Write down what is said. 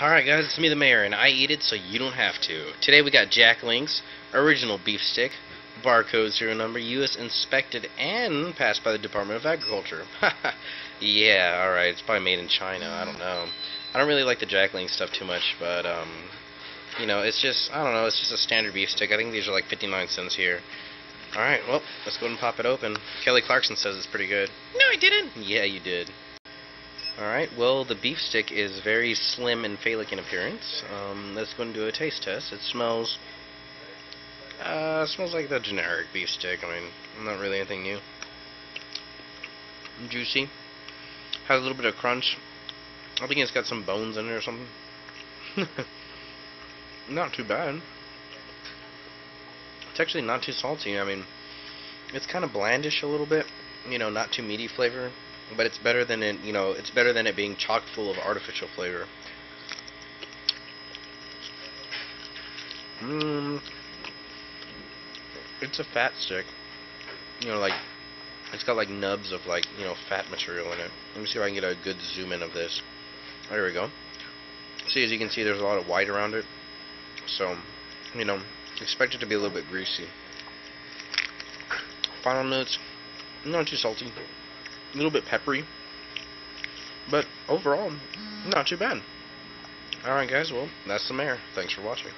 Alright guys, it's me the mayor, and I eat it so you don't have to. Today we got Jack Link's original beef stick, barcode serial number, U.S. inspected and passed by the Department of Agriculture. yeah, alright, it's probably made in China, I don't know. I don't really like the Jack Link stuff too much, but, um, you know, it's just, I don't know, it's just a standard beef stick. I think these are like 59 cents here. Alright, well, let's go ahead and pop it open. Kelly Clarkson says it's pretty good. No, I didn't! Yeah, you did. Alright, well, the beef stick is very slim and phallic in appearance. Um, let's go and do a taste test. It smells, uh, smells like the generic beef stick. I mean, not really anything new. Juicy. Has a little bit of crunch. I think it's got some bones in it or something. not too bad. It's actually not too salty. I mean, it's kind of blandish a little bit. You know, not too meaty flavor but it's better than it, you know, it's better than it being chock full of artificial flavor. Mmm. It's a fat stick. You know, like, it's got like nubs of like, you know, fat material in it. Let me see if I can get a good zoom in of this. Oh, there we go. See, as you can see, there's a lot of white around it. So, you know, expect it to be a little bit greasy. Final notes, not too salty a little bit peppery, but overall, not too bad. Alright guys, well, that's the mayor. Thanks for watching.